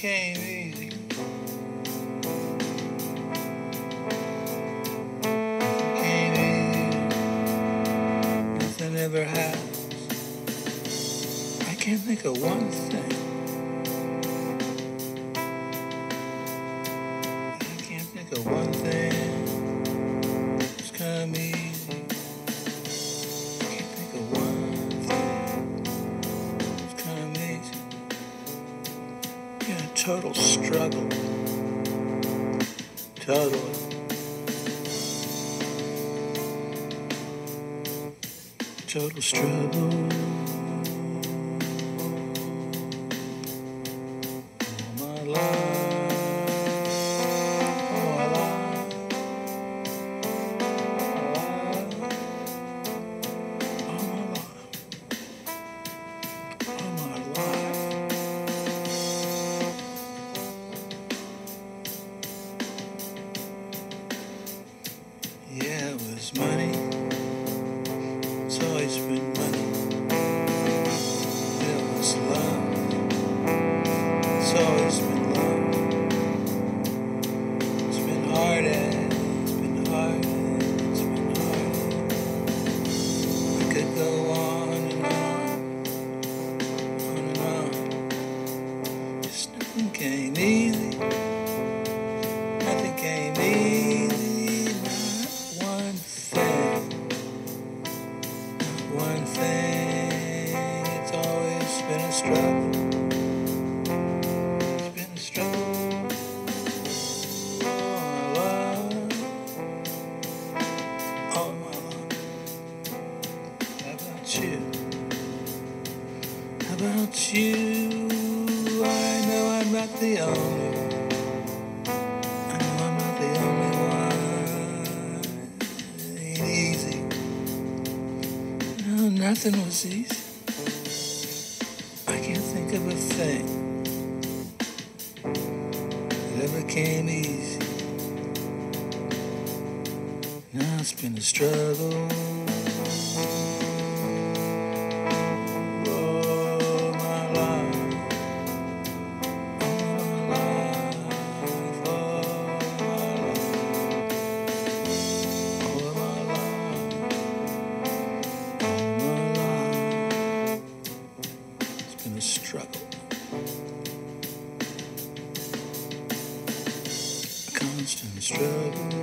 came easy. Came easy. Nothing ever happens. I can't think of one thing. Total struggle. Total. Total struggle. Was money. It's always been money. It was love. It's always been love. It's been hard and it's been hard and it's been hard. I could go on and on, on and on. Just nothing came easy. One thing. It's always been a struggle. You? How about you? I know I'm not the only one. Nothing was easy. I can't think of a thing that ever came easy. Now it's been a struggle. struggle.